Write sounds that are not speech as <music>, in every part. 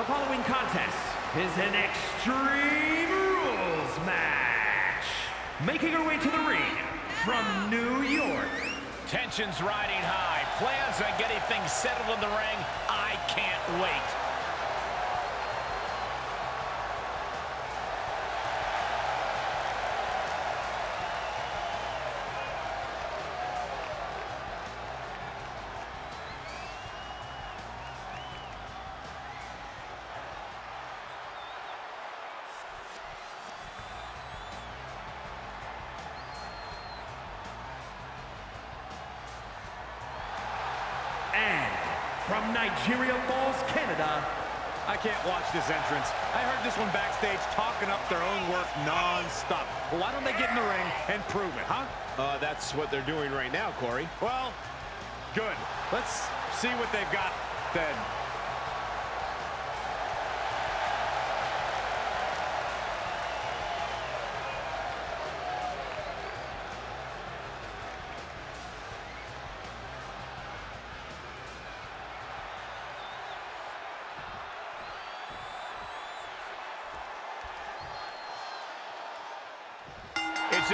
The following contest is an Extreme Rules match. Making her way to the ring from New York. Tensions riding high. Plans on getting things settled in the ring. I can't wait. From Niagara Falls, Canada, I can't watch this entrance. I heard this one backstage talking up their own work non-stop. Well, why don't they get in the ring and prove it, huh? Uh, that's what they're doing right now, Corey. Well, good. Let's see what they've got then.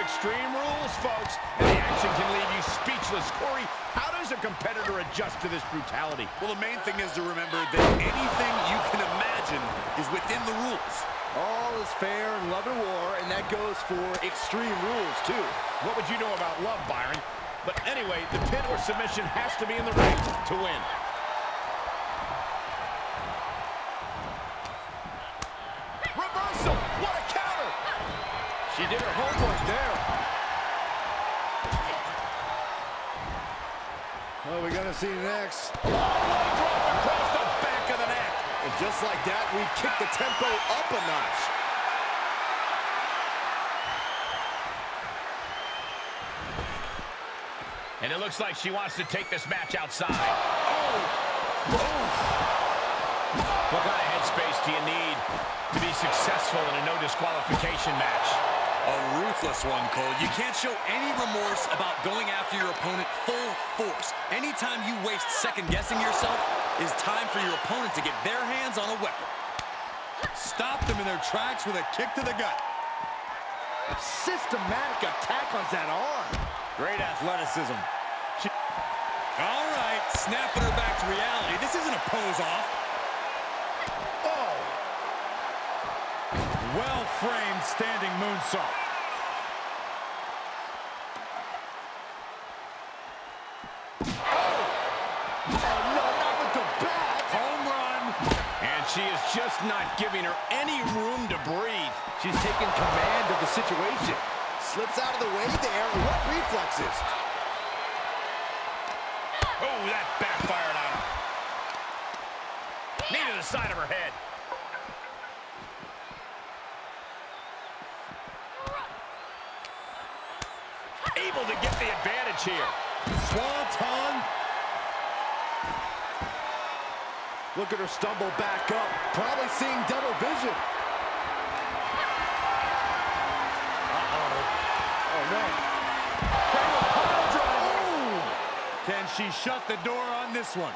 Extreme Rules, folks, and the action can leave you speechless. Corey, how does a competitor adjust to this brutality? Well, the main thing is to remember that anything you can imagine is within the rules. All is fair in love and war, and that goes for extreme rules, too. What would you know about love, Byron? But anyway, the pin or submission has to be in the ring to win. Reversal! What a counter! She did her homework there. What are we going to see next? Drop across the back of the neck. And just like that, we kick the tempo up a notch. And it looks like she wants to take this match outside. Oh! What kind of headspace do you need to be successful in a no disqualification match? A ruthless one, Cole. You can't show any remorse about going after your opponent full force. Anytime you waste second-guessing yourself is time for your opponent to get their hands on a weapon. Stop them in their tracks with a kick to the gut. Systematic attack on that arm. Great athleticism. She... All right, snapping her back to reality. This isn't a pose-off. Well-framed standing moonsault. Oh! oh, no, not with the bat. Home run. And she is just not giving her any room to breathe. She's taking command of the situation. Slips out of the way there. What reflexes? Oh, that backfired on her. Knee to the side of her head. Able to get the advantage here. Swanton. Look at her stumble back up. Probably seeing double vision. Uh-oh. Oh, no. Oh! Can she shut the door on this one?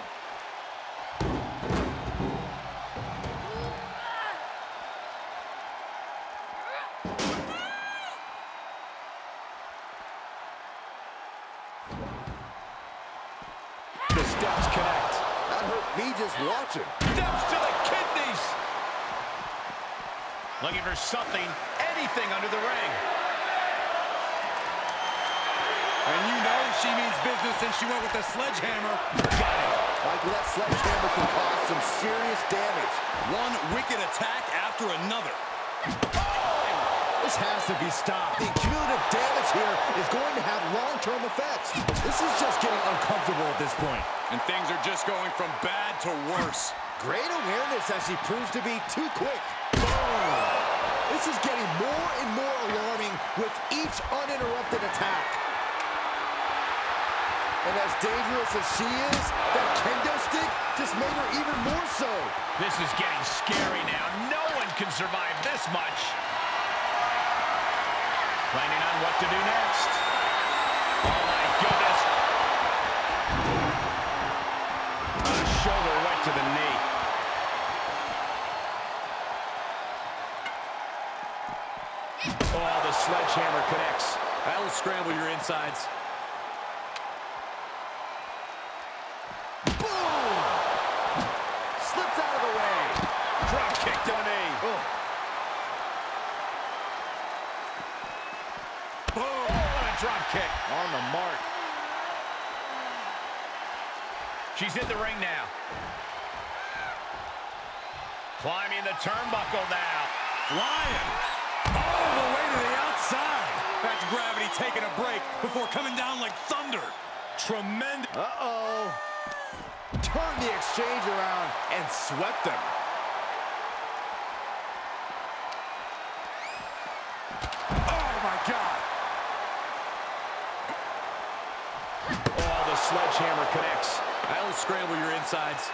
The steps connect. That hurt me just watching. Steps to the kidneys. Looking for something, anything under the ring. And you know she means business and she went with the sledgehammer. Got it. Michael, that sledgehammer can cause some serious damage. One wicked attack after another. Oh, This has to be stopped. The cumulative damage here is going to have long-term effects. This is just getting uncomfortable at this point. And things are just going from bad to worse. Great awareness as she proves to be too quick. Boom! This is getting more and more alarming with each uninterrupted attack. And as dangerous as she is, that kendo stick just made her even more so. This is getting scary now. No one can survive this much. Planning on what to do next. Oh, my goodness. A shoulder right to the knee. Oh, the sledgehammer connects. That'll scramble your insides. The mark. She's in the ring now. Climbing the turnbuckle now. Flying. All the way to the outside. That's gravity taking a break before coming down like thunder. Tremendous. Uh-oh. Turned the exchange around and swept him. Oh, my God. Oh, the sledgehammer connects. That'll scramble your insides.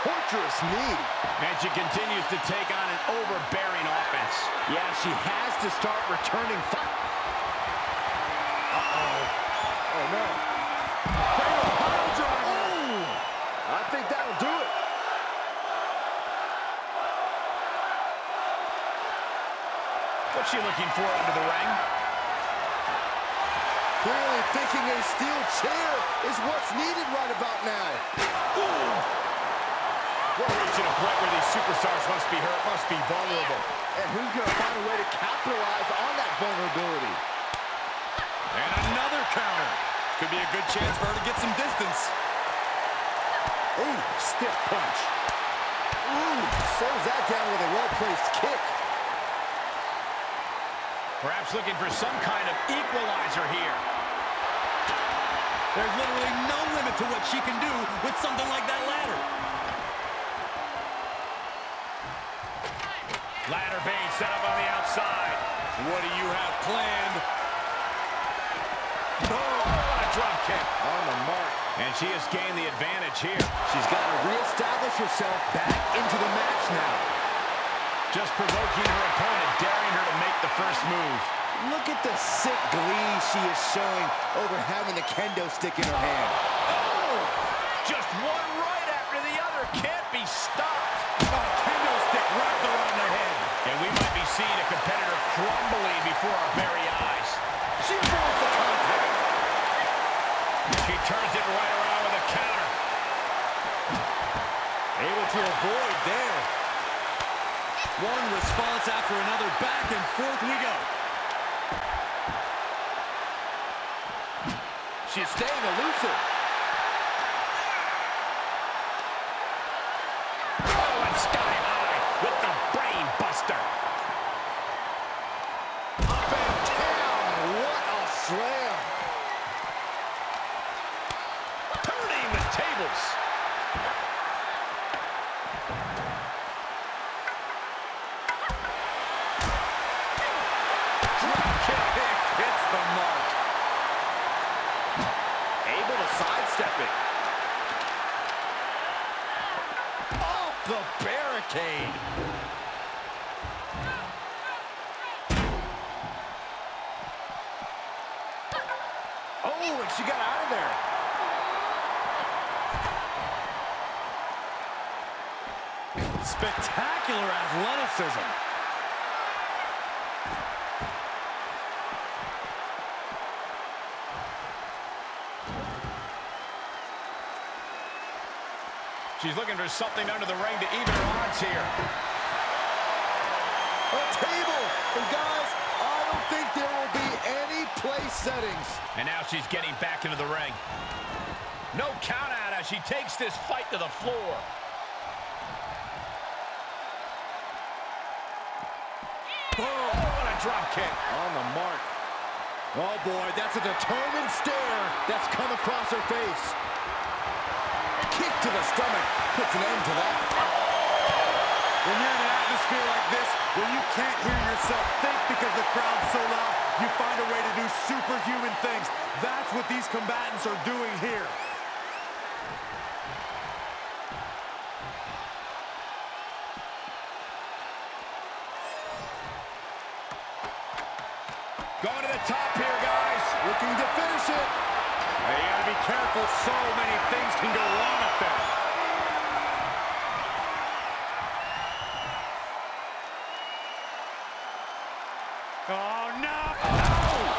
Torturous knee. And she continues to take on an overbearing offense. Yeah, she has to start returning fire. Uh-oh. Oh, no. What's she looking for under the ring? Clearly thinking a steel chair is what's needed right about now. We're reaching a point where these superstars must be hurt, must be vulnerable. And who's going to find a way to capitalize on that vulnerability? And another counter. Could be a good chance for her to get some distance. Ooh, stiff punch. Ooh, slows that down with a well-placed kick. Perhaps looking for some kind of equalizer here. There's literally no limit to what she can do with something like that ladder. Ladder bait set up on the outside. What do you have planned? Oh, what a drop kick. On the mark. And she has gained the advantage here. She's got to reestablish herself back into the match now. Just provoking her opponent, daring her to make the first move. Look at the sick glee she is showing over having the kendo stick in her hand. Oh, just one right after the other. Can't be stopped. Oh, kendo stick wrapped around the head. And we might be seeing a competitor crumbling before our very eyes. She avoids the contact. She turns it right around with a counter. Able to avoid there. One response after another. Back and forth we go. She's staying elusive. The barricade. Oh, and she got out of there. Spectacular athleticism. She's looking for something under the ring to even her odds here. A table. And guys, I don't think there will be any place settings. And now she's getting back into the ring. No count out as she takes this fight to the floor. Oh, what a drop kick. On the mark. Oh boy, that's a determined stare that's come across her face. To the stomach puts an end to that. When you're in an atmosphere like this, where you can't hear yourself think because the crowd's so loud, you find a way to do superhuman things. That's what these combatants are doing here. Going to the top here, guys. Looking to finish it. Hey, you gotta be careful. So many things can go wrong up there. Oh, no!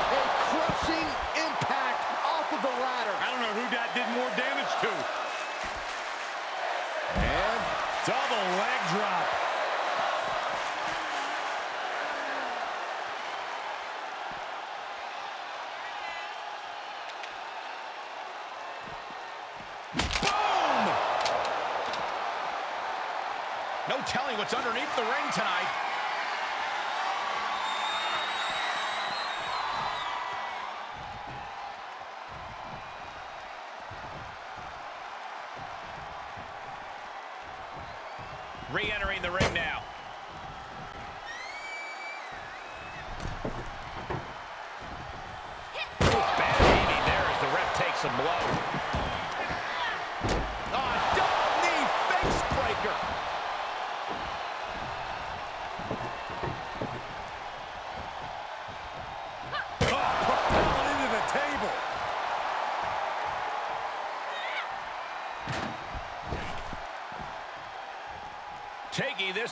A crushing impact off of the ladder. I don't know who that did more damage to. And Double leg drop. Boom! No telling what's underneath the ring tonight.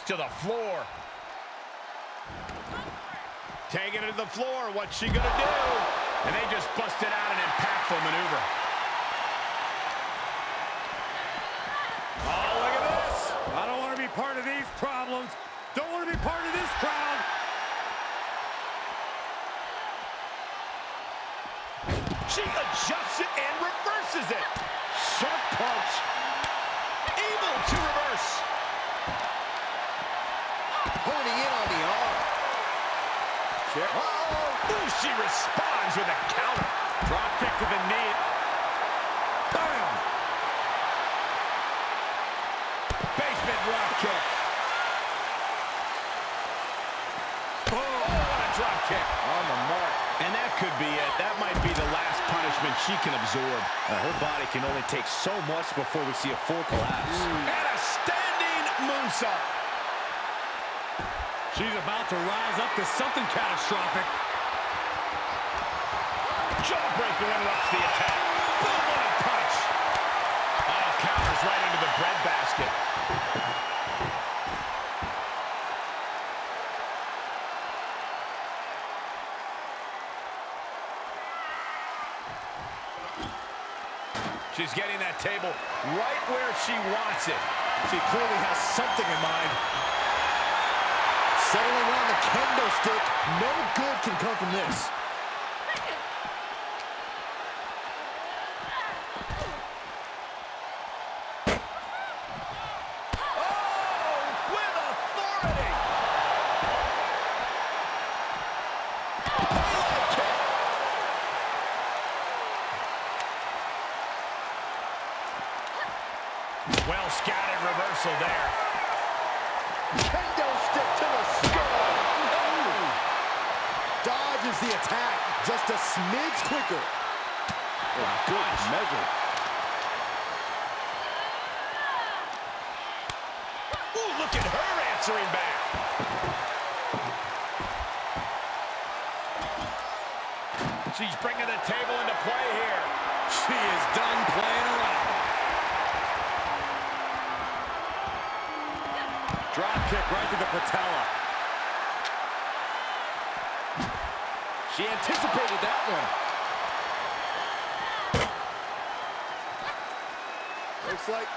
To the floor. Taking it to the floor. What's she going to do? And they just busted out an impactful maneuver. Oh, look at this. I don't want to be part of these problems. Don't want to be part of this crowd. She adjusts it and reverses it. Sharp punch. Able to reverse. honing in on the arm. Uh-oh. Ooh, she responds with a counter. Drop kick to the knee. Bam! Basement rock kick. Oh, what a drop kick. On the mark. And that could be it. That might be the last punishment she can absorb. her body can only take so much before we see a full collapse. Mm. And a standing moonsault. She's about to rise up to something catastrophic. Jawbreaker interrupts the attack. Boom, what a punch. Oh, counters right into the breadbasket. She's getting that table right where she wants it. She clearly has something in mind. Settling on the kendo stick. No good can come from this. Oh, with authority. Halo kick. Well scouted reversal there. Kendo stick to the skull. Ooh. Dodges the attack just a smidge quicker. A good measure. Ooh, look at her answering back. She's bringing the table into play here. She is done playing around. Drop kick right to the patella. She anticipated that one. Looks like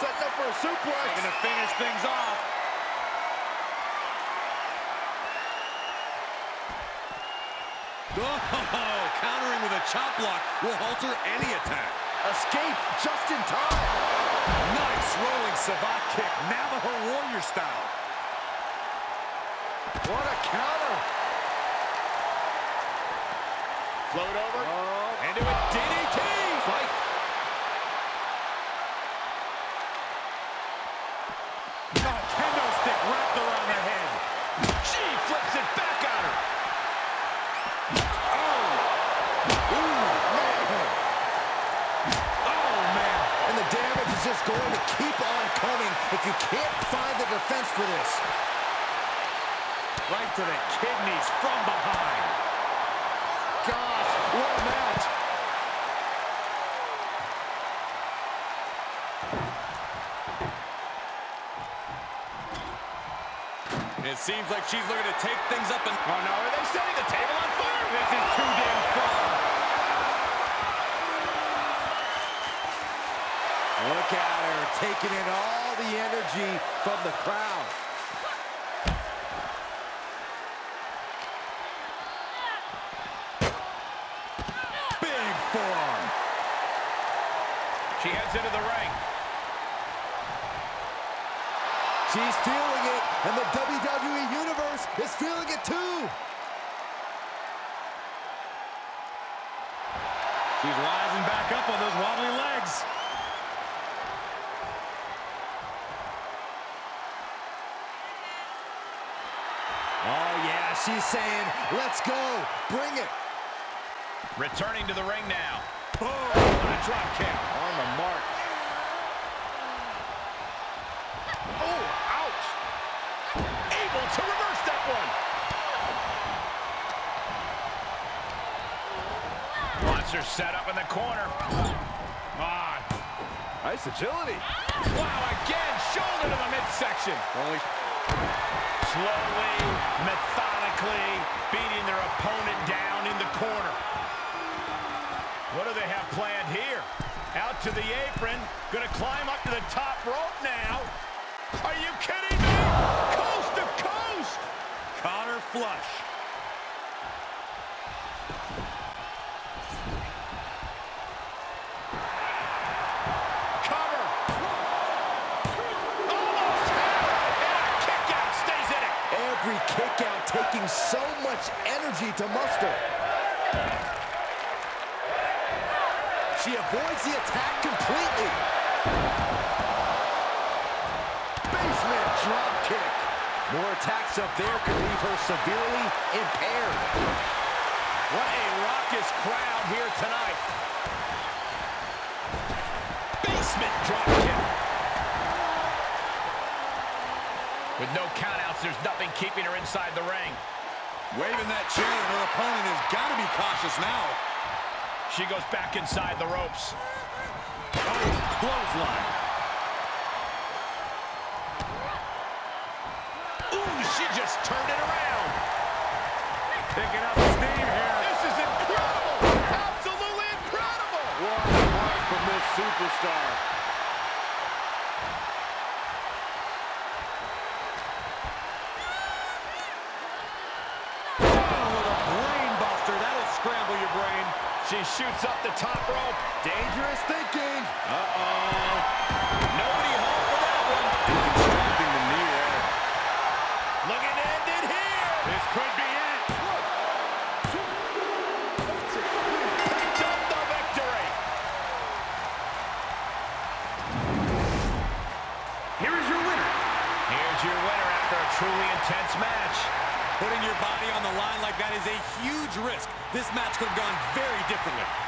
setting up for a suplex. Gonna finish things off. Oh, <laughs> countering with a chop block will halter any attack. Escape just in time. Nice rolling savate kick, Navajo warrior style. What a counter. Float over. Oh. right to the kidneys from behind. Gosh, what a match. It seems like she's looking to take things up and... Oh, no, are they setting the table on fire? This is too damn far. Look at her, taking in all the energy from the crowd. Heads into the ring. She's feeling it, and the WWE Universe is feeling it too. She's rising back up on those wobbly legs. Oh, yeah, she's saying, let's go, bring it. Returning to the ring now. Boom! A drop kick. On the mark. Oh, ouch! Able to reverse that one. Wants set up in the corner. On. Nice agility. Wow, again, shoulder to the midsection. Slowly, methodically, beating their opponent down in the corner. What do they have planned here? Out to the apron, gonna climb up to the top rope now. Are you kidding me? Coast to coast! Connor flush. Every kick out taking so much energy to muster. She avoids the attack completely. Basement drop kick. More attacks up there could leave her severely impaired. What a raucous crowd here tonight. Basement drop kick. With no countouts, there's nothing keeping her inside the ring. Waving that chair, her opponent has got to be cautious now. She goes back inside the ropes. Clothesline. Ooh, she just turned it around. Picking up steam here. This is incredible. Absolutely incredible. What a from this superstar. She shoots up the top rope. Dangerous thinking. Uh-oh. Nobody home for that one. Deconstructing the knee there. Looking to end it here. This could be it. Picked up the victory. Here is your winner, Here's your winner after a truly intense match. Putting your body on the line like that is a huge risk. This match could have gone very differently.